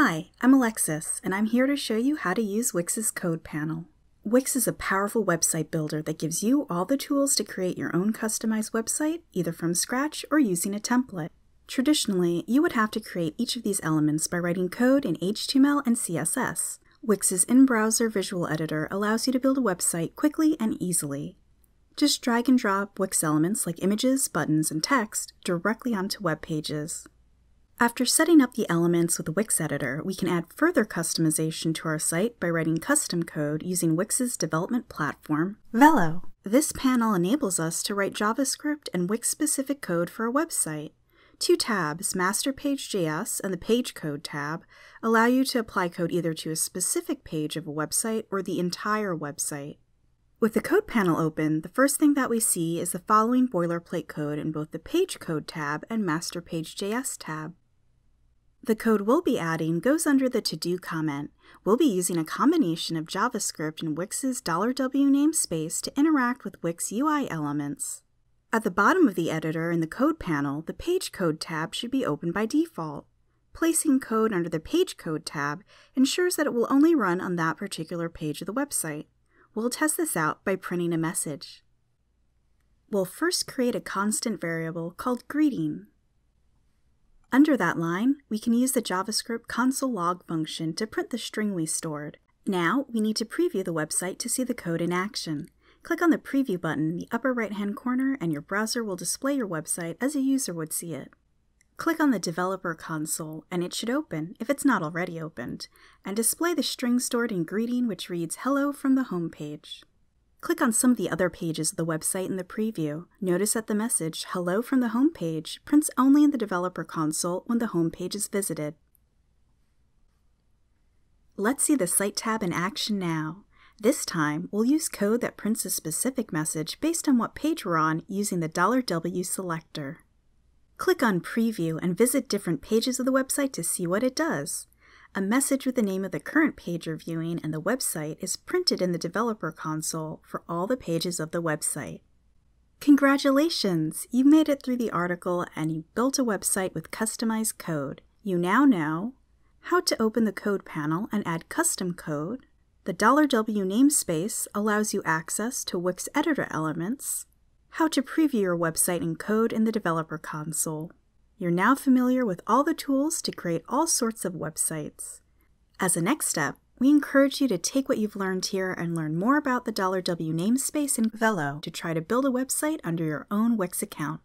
Hi, I'm Alexis, and I'm here to show you how to use Wix's Code Panel. Wix is a powerful website builder that gives you all the tools to create your own customized website, either from scratch or using a template. Traditionally, you would have to create each of these elements by writing code in HTML and CSS. Wix's in-browser visual editor allows you to build a website quickly and easily. Just drag and drop Wix elements like images, buttons, and text directly onto web pages. After setting up the elements with the Wix editor, we can add further customization to our site by writing custom code using Wix's development platform, Velo. This panel enables us to write JavaScript and Wix-specific code for a website. Two tabs, Master Page.js and the Page Code tab, allow you to apply code either to a specific page of a website or the entire website. With the Code panel open, the first thing that we see is the following boilerplate code in both the Page Code tab and Master Page.js tab. The code we'll be adding goes under the to-do comment. We'll be using a combination of JavaScript and Wix's $W namespace to interact with Wix UI elements. At the bottom of the editor in the Code panel, the Page Code tab should be open by default. Placing code under the Page Code tab ensures that it will only run on that particular page of the website. We'll test this out by printing a message. We'll first create a constant variable called greeting. Under that line, we can use the JavaScript console log function to print the string we stored. Now, we need to preview the website to see the code in action. Click on the Preview button in the upper right-hand corner and your browser will display your website as a user would see it. Click on the Developer console and it should open, if it's not already opened, and display the string stored in greeting which reads Hello from the home page. Click on some of the other pages of the website in the preview. Notice that the message, Hello from the home page, prints only in the Developer console when the home page is visited. Let's see the Site tab in action now. This time, we'll use code that prints a specific message based on what page we're on using the $W selector. Click on Preview and visit different pages of the website to see what it does. A message with the name of the current page you're viewing and the website is printed in the Developer console for all the pages of the website. Congratulations! You made it through the article and you built a website with customized code. You now know how to open the code panel and add custom code. The $W namespace allows you access to Wix editor elements. How to preview your website in code in the Developer console. You're now familiar with all the tools to create all sorts of websites. As a next step, we encourage you to take what you've learned here and learn more about the $W namespace in Velo to try to build a website under your own Wix account.